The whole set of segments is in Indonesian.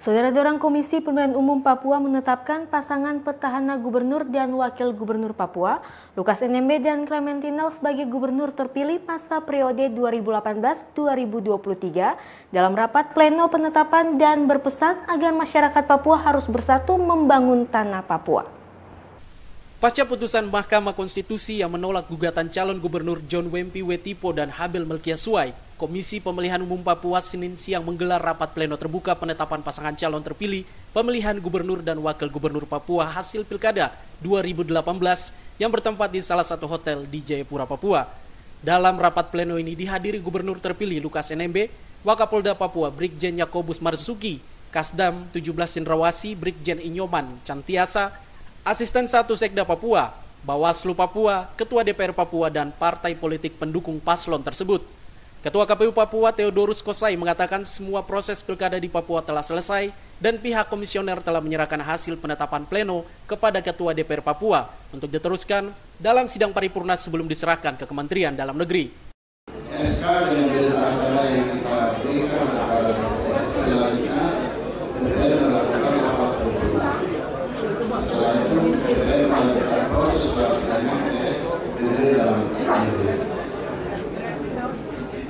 Saudara Dorang Komisi Pemilihan Umum Papua menetapkan pasangan petahana gubernur dan wakil gubernur Papua, Lukas NMB dan Clementinel sebagai gubernur terpilih masa periode 2018-2023 dalam rapat pleno penetapan dan berpesan agar masyarakat Papua harus bersatu membangun tanah Papua. Pasca putusan Mahkamah Konstitusi yang menolak gugatan calon gubernur John Wempi Wetipo dan Habel Melkiasuai, Komisi Pemilihan Umum Papua Senin siang menggelar rapat pleno terbuka penetapan pasangan calon terpilih pemilihan gubernur dan wakil gubernur Papua hasil Pilkada 2018 yang bertempat di salah satu hotel di Jayapura, Papua. Dalam rapat pleno ini dihadiri gubernur terpilih Lukas NMB, Wakapolda Papua Brigjen Yakobus Marzuki, Kasdam 17 Cendrawasi Brigjen Inyoman Cantiasa, Asisten 1 Sekda Papua, Bawaslu Papua, Ketua DPR Papua dan partai politik pendukung paslon tersebut. Ketua KPU Papua Theodorus Kosai mengatakan semua proses pilkada di Papua telah selesai dan pihak komisioner telah menyerahkan hasil penetapan pleno kepada Ketua DPR Papua untuk diteruskan dalam sidang paripurna sebelum diserahkan ke Kementerian Dalam Negeri. SK kita berikan kepada selanjutnya Setelah itu melakukan proses dalam negeri.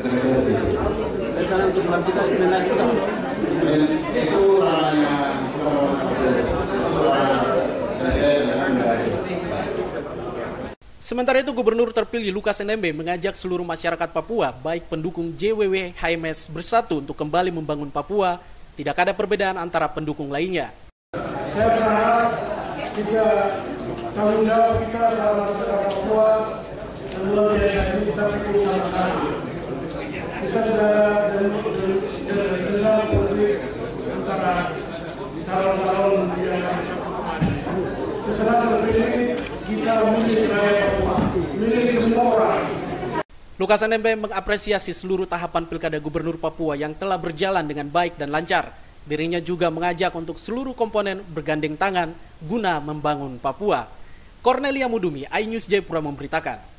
Rencana untuk melanjutkan Senin lagi Itu ranahnya Sementara itu Gubernur terpilih Lukas NMB mengajak seluruh masyarakat Papua, baik pendukung JWW HMS bersatu untuk kembali membangun Papua, tidak ada perbedaan antara pendukung lainnya. Saya berharap kita tanggung jawab kita dalam masyarakat Papua dan luar biasa ini kita pikir sama-sama Lukas NMB mengapresiasi seluruh tahapan Pilkada Gubernur Papua yang telah berjalan dengan baik dan lancar. Dirinya juga mengajak untuk seluruh komponen bergandeng tangan guna membangun Papua. Cornelia Mudumi, iNews Jayapura memberitakan.